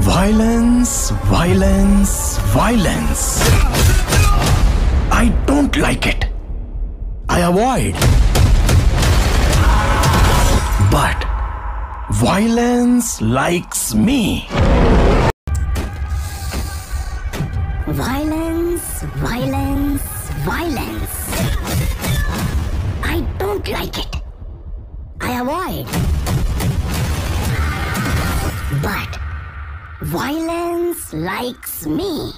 Violence, violence, violence. I don't like it. I avoid. But violence likes me. Violence, violence, violence. I don't like it. I avoid. But Violence likes me.